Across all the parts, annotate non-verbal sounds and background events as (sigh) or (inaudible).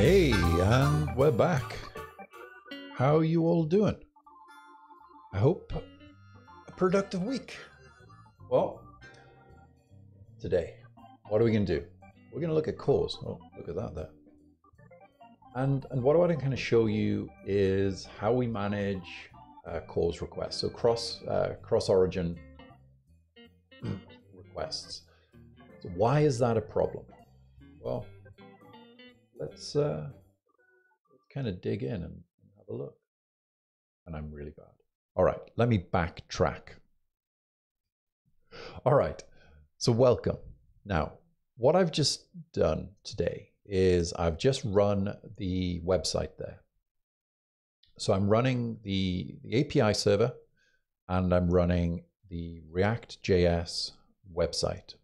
Hey, and we're back. How are you all doing? I hope a productive week. Well, today, what are we going to do? We're going to look at CORS. Oh, look at that there. And, and what I want to kind of show you is how we manage uh, requests. So cross, uh, cross origin (clears throat) requests. So why is that a problem? Well, let's, uh, kind of dig in and, and have a look. And I'm really bad. All right, let me backtrack. All right, so welcome. Now, what I've just done today is I've just run the website there. So I'm running the, the API server and I'm running the React.js website.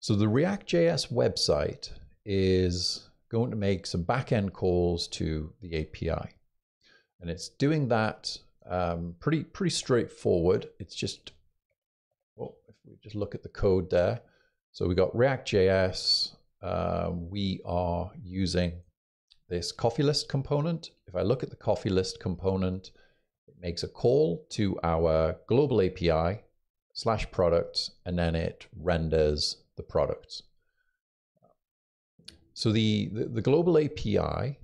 So the React.js website is going to make some backend calls to the API. And it's doing that um, pretty, pretty straightforward. It's just, well, if we just look at the code there. So we got React.js. Um, we are using this coffee list component. If I look at the coffee list component, it makes a call to our global API slash products, and then it renders the products. So the, the, the global API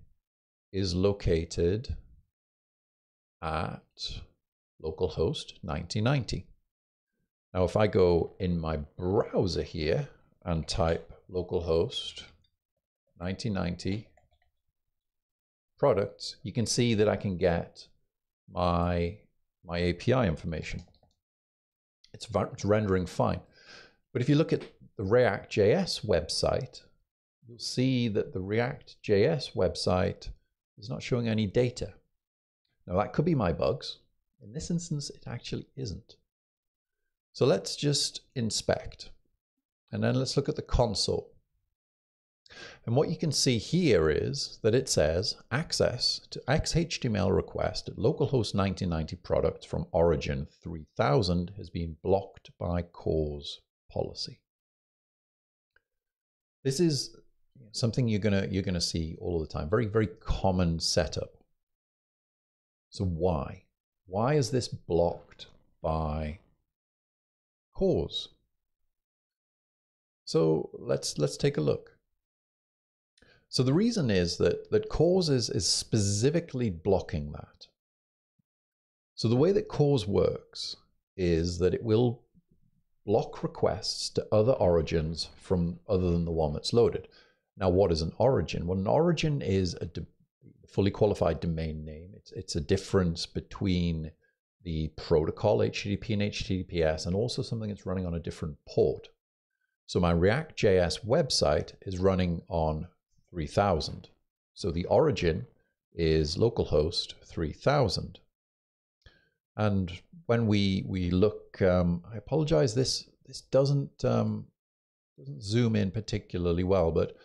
is located at localhost 9090. Now, if I go in my browser here and type localhost 9090 products, you can see that I can get my, my API information. It's, it's rendering fine. But if you look at the React.js website, you'll see that the React.js website is not showing any data. Now that could be my bugs. In this instance, it actually isn't. So let's just inspect. And then let's look at the console. And what you can see here is that it says access to XHTML request at localhost 9090 product from origin 3000 has been blocked by CORS policy. This is something you're gonna you're gonna see all the time. Very very common setup. So why? Why is this blocked by CORS? So let's let's take a look. So the reason is that that is, is specifically blocking that. So the way that CORS works is that it will block requests to other origins from other than the one that's loaded. Now, what is an origin? Well, an origin is a fully qualified domain name. It's, it's a difference between the protocol HTTP and HTTPS and also something that's running on a different port. So my React.js website is running on 3000. So the origin is localhost 3000. And when we we look, um, I apologize. This this doesn't um, doesn't zoom in particularly well, but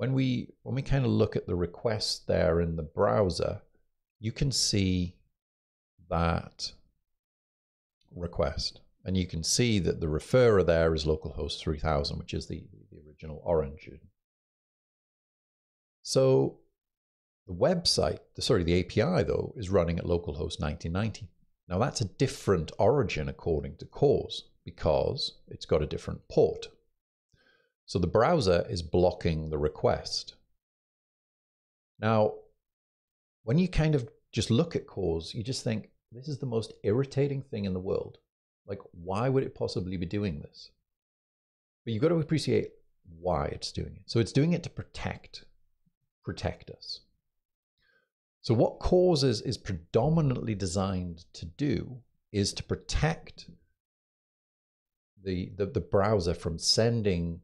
when we when we kind of look at the request there in the browser, you can see that request. And you can see that the referrer there is localhost 3000, which is the, the original origin. So the website, sorry, the API though, is running at localhost 1990. Now that's a different origin according to CORS because it's got a different port. So the browser is blocking the request. Now, when you kind of just look at CORS, you just think, this is the most irritating thing in the world. Like, why would it possibly be doing this? But you've got to appreciate why it's doing it. So it's doing it to protect, protect us. So what is, is predominantly designed to do is to protect the, the, the browser from sending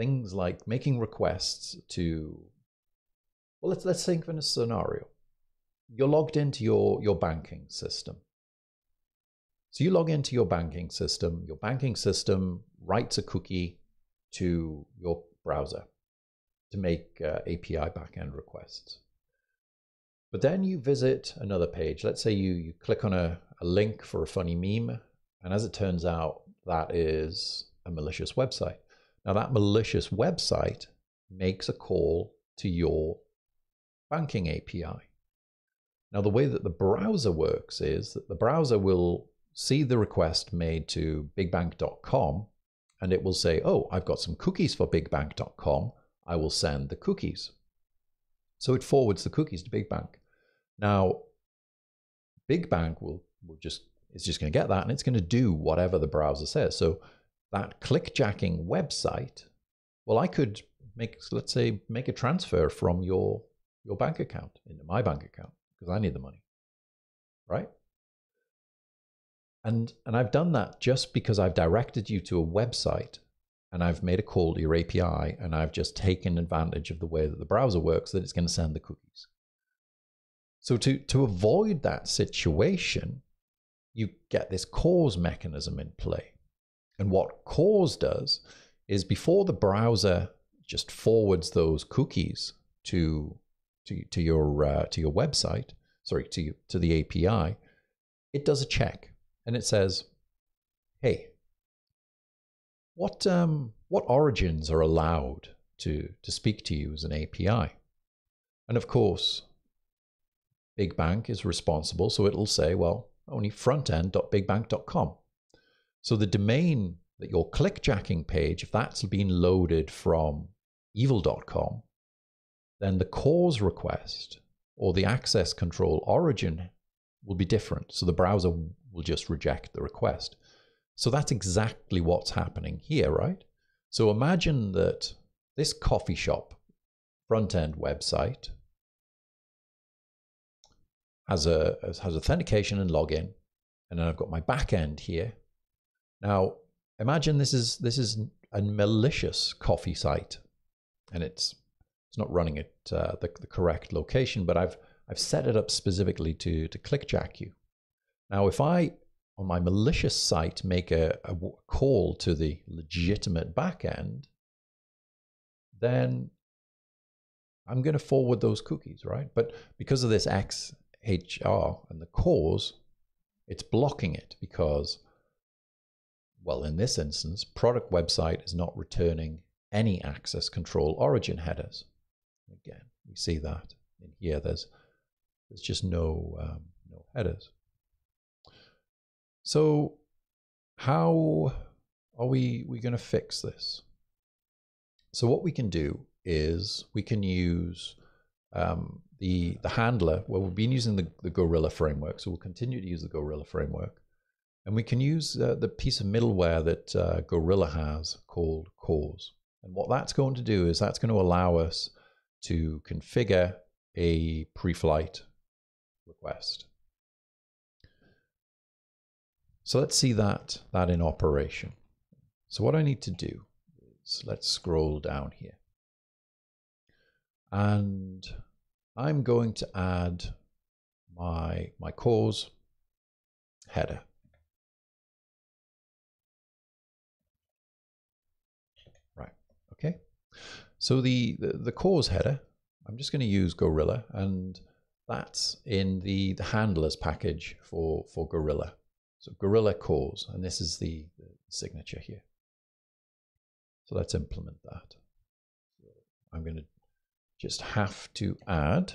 things like making requests to well let's let's think of a scenario. You're logged into your your banking system. So you log into your banking system. Your banking system writes a cookie to your browser to make uh, api backend requests. But then you visit another page. Let's say you you click on a, a link for a funny meme and as it turns out that is a malicious website now, that malicious website makes a call to your banking API. Now, the way that the browser works is that the browser will see the request made to bigbank.com and it will say, oh, I've got some cookies for bigbank.com. I will send the cookies. So it forwards the cookies to BigBank. Now, BigBank will, will just is just going to get that and it's going to do whatever the browser says. So that clickjacking website, well, I could make let's say make a transfer from your your bank account into my bank account because I need the money. Right? And and I've done that just because I've directed you to a website and I've made a call to your API and I've just taken advantage of the way that the browser works that it's going to send the cookies. So to, to avoid that situation, you get this CORS mechanism in play. And what CORS does is before the browser just forwards those cookies to to, to your uh, to your website, sorry, to to the API, it does a check and it says, "Hey, what um, what origins are allowed to to speak to you as an API?" And of course, BigBank is responsible, so it'll say, "Well, only frontend.bigbank.com." So the domain that your clickjacking page, if that's been loaded from evil.com, then the CORS request or the access control origin will be different. So the browser will just reject the request. So that's exactly what's happening here, right? So imagine that this coffee shop front end website has a has authentication and login, and then I've got my back end here. Now imagine this is this is a malicious coffee site, and it's it's not running at uh, the, the correct location, but I've I've set it up specifically to to clickjack you. Now, if I on my malicious site make a, a call to the legitimate backend, then I'm going to forward those cookies, right? But because of this XHR and the CORS, it's blocking it because well, in this instance, product website is not returning any access control origin headers. Again, we see that in here. There's there's just no um, no headers. So how are we we going to fix this? So what we can do is we can use um, the the handler. Well, we've been using the, the Gorilla framework, so we'll continue to use the Gorilla framework. And we can use uh, the piece of middleware that uh, Gorilla has called CORS. And what that's going to do is that's going to allow us to configure a pre-flight request. So let's see that, that in operation. So what I need to do is let's scroll down here. And I'm going to add my, my CORS header. So the, the, the CORS header, I'm just going to use Gorilla, and that's in the, the handlers package for, for Gorilla. So Gorilla CORS, and this is the, the signature here. So let's implement that. I'm going to just have to add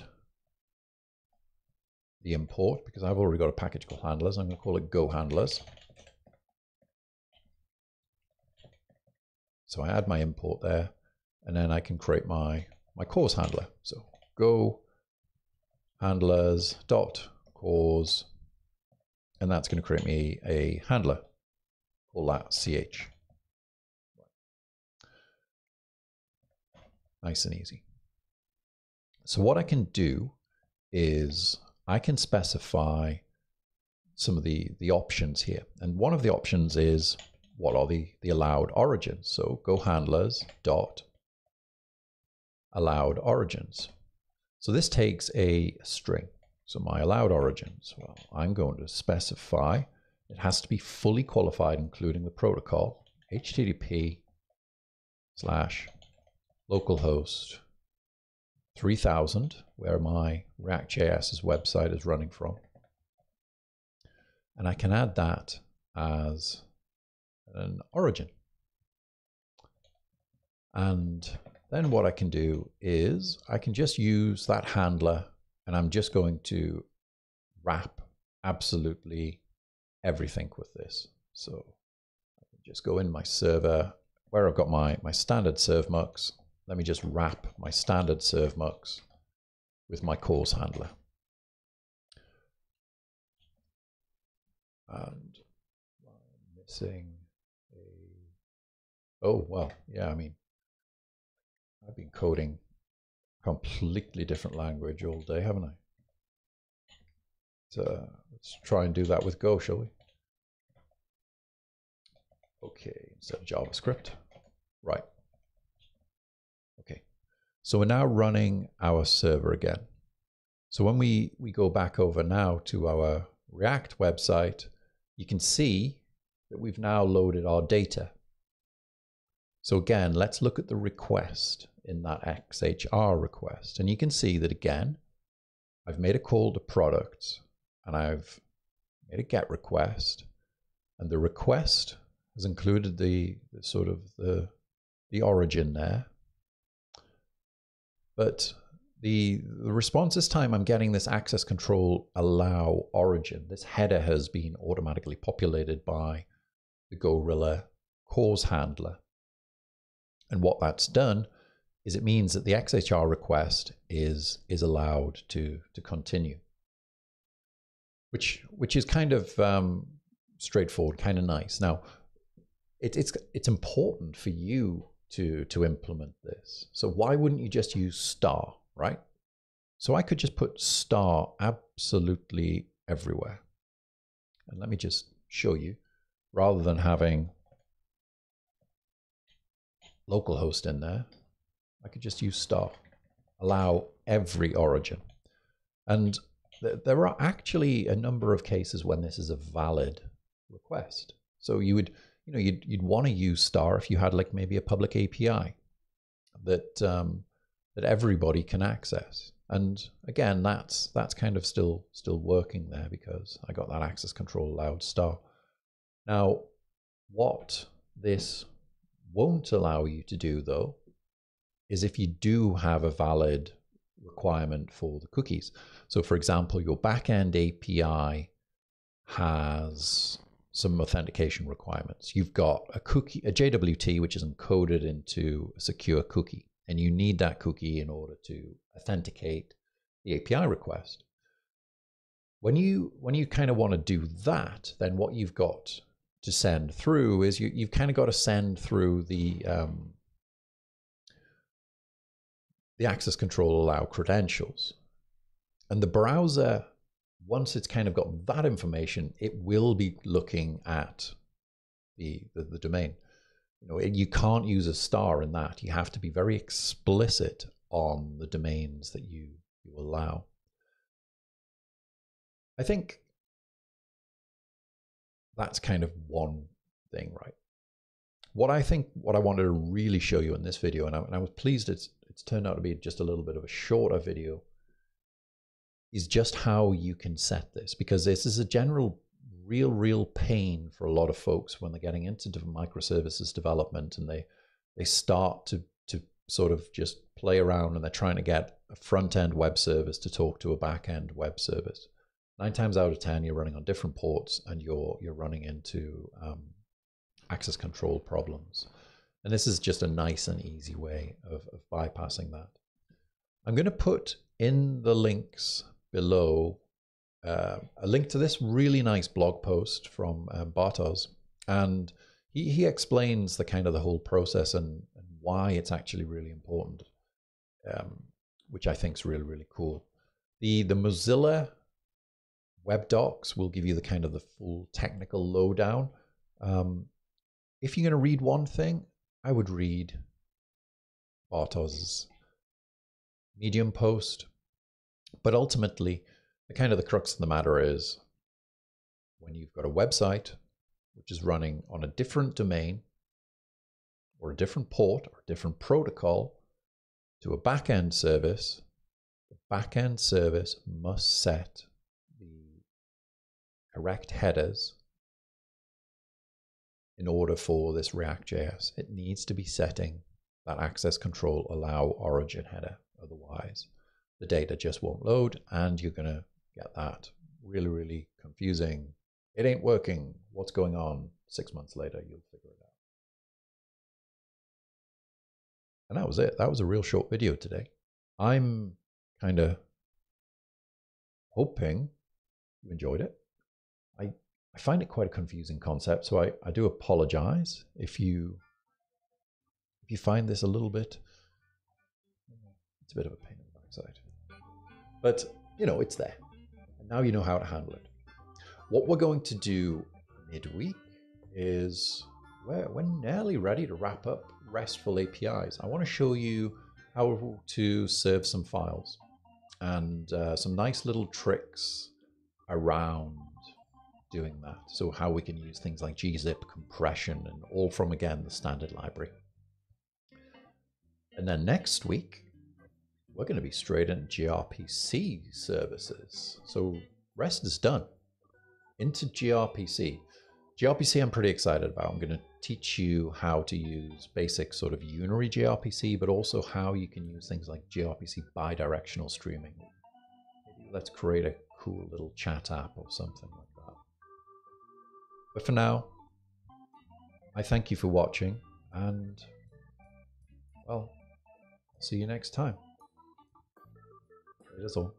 the import because I've already got a package called handlers. I'm going to call it Go Handlers. So I add my import there, and then I can create my, my CORS handler. So go handlers dot CORS, and that's going to create me a handler. Call that ch. Nice and easy. So what I can do is I can specify some of the, the options here. And one of the options is what are the, the allowed origins. So go handlers dot allowed origins. So this takes a string. So my allowed origins, well, I'm going to specify it has to be fully qualified, including the protocol, HTTP slash localhost 3000, where my React.js's website is running from. And I can add that as an origin. And then what I can do is I can just use that handler and I'm just going to wrap absolutely everything with this. So I can just go in my server where I've got my, my standard serve mux. Let me just wrap my standard serve mux with my CORS handler. And I'm missing a, oh, well, yeah, I mean, I've been coding completely different language all day, haven't I? So let's try and do that with Go, shall we? Okay, instead of JavaScript. Right. Okay. So we're now running our server again. So when we, we go back over now to our React website, you can see that we've now loaded our data. So again, let's look at the request in that XHR request. And you can see that again, I've made a call to products and I've made a GET request. And the request has included the, the sort of the, the origin there. But the, the response this time, I'm getting this access control allow origin. This header has been automatically populated by the Gorilla CORS handler. And what that's done is it means that the XHR request is is allowed to to continue, which which is kind of um, straightforward, kind of nice. Now, it, it's it's important for you to to implement this. So why wouldn't you just use star, right? So I could just put star absolutely everywhere. And let me just show you, rather than having localhost in there, I could just use star, allow every origin. And th there are actually a number of cases when this is a valid request. So you would, you know, you'd, you'd want to use star if you had like maybe a public API that, um, that everybody can access. And again, that's, that's kind of still, still working there because I got that access control allowed star. Now, what this won't allow you to do though is if you do have a valid requirement for the cookies. So for example, your backend API has some authentication requirements. You've got a cookie, a JWT, which is encoded into a secure cookie, and you need that cookie in order to authenticate the API request. When you when you kind of want to do that, then what you've got to send through is you, you've kind of got to send through the um, the access control allow credentials. And the browser, once it's kind of got that information, it will be looking at the, the, the domain. You know, it, you can't use a star in that. You have to be very explicit on the domains that you, you allow. I think that's kind of one thing, right? What I think, what I wanted to really show you in this video, and I, and I was pleased it's it's turned out to be just a little bit of a shorter video, is just how you can set this because this is a general real, real pain for a lot of folks when they're getting into microservices development and they they start to to sort of just play around and they're trying to get a front end web service to talk to a back end web service. Nine times out of ten, you're running on different ports and you're you're running into um, access control problems. And this is just a nice and easy way of, of bypassing that. I'm going to put in the links below uh, a link to this really nice blog post from um, Bartosz. And he, he explains the kind of the whole process and, and why it's actually really important, um, which I think is really, really cool. The, the Mozilla web docs will give you the kind of the full technical lowdown. Um, if you're going to read one thing, I would read Bartosz's Medium post, but ultimately, the kind of the crux of the matter is when you've got a website which is running on a different domain or a different port or a different protocol to a backend service, the backend service must set the correct headers in order for this React.js. It needs to be setting that access control allow origin header. Otherwise, the data just won't load and you're going to get that really, really confusing. It ain't working. What's going on? Six months later, you'll figure it out. And that was it. That was a real short video today. I'm kind of hoping you enjoyed it. I, find it quite a confusing concept, so I, I do apologize if you if you find this a little bit it's a bit of a pain in the backside. But you know, it's there. And now you know how to handle it. What we're going to do midweek is we're, we're nearly ready to wrap up RESTful APIs. I want to show you how to serve some files and uh, some nice little tricks around doing that. So how we can use things like gzip compression and all from again the standard library. And then next week, we're going to be straight into gRPC services. So REST is done. Into gRPC. gRPC I'm pretty excited about. I'm going to teach you how to use basic sort of unary gRPC, but also how you can use things like gRPC bidirectional streaming. Let's create a cool little chat app or something like. But for now, I thank you for watching and, well, see you next time. It is all.